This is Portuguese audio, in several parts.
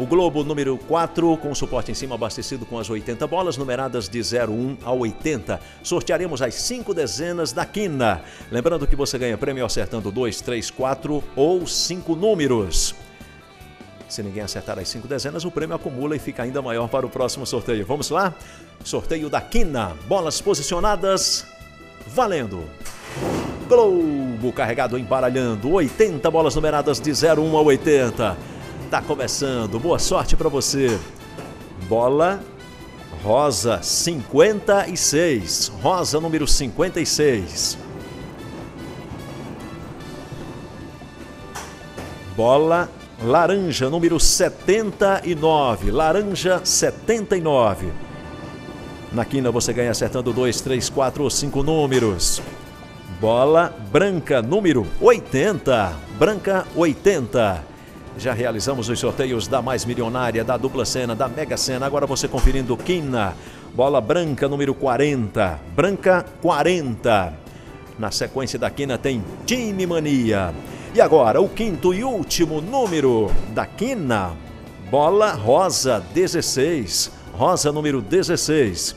O Globo número 4, com suporte em cima abastecido com as 80 bolas, numeradas de 01 a 80. Sortearemos as 5 dezenas da quina. Lembrando que você ganha prêmio acertando 2, 3, 4 ou 5 números. Se ninguém acertar as 5 dezenas, o prêmio acumula e fica ainda maior para o próximo sorteio. Vamos lá? Sorteio da quina. Bolas posicionadas. Valendo! Globo carregado embaralhando. 80 bolas numeradas de 01 a 80. Tá começando. Boa sorte para você. Bola rosa 56. Rosa número 56. Bola laranja número 79. Laranja 79. Na quina você ganha acertando 2, 3, 4 ou 5 números. Bola branca número 80. Branca 80. Já realizamos os sorteios da Mais Milionária, da Dupla Cena, da Mega Sena. Agora você conferindo Quina. Bola branca número 40. Branca 40. Na sequência da Quina tem Time Mania. E agora o quinto e último número da Quina. Bola rosa 16. Rosa número 16.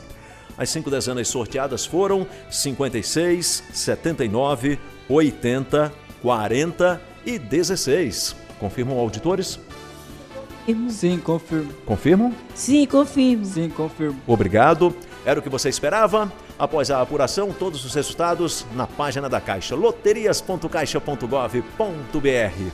As cinco dezenas sorteadas foram 56, 79, 80, 40 e 16. Confirmam auditores? Sim, confirmo. Confirmam? Sim, confirmo. Sim, confirmo. Obrigado. Era o que você esperava? Após a apuração, todos os resultados na página da Caixa, loterias.caixa.gov.br.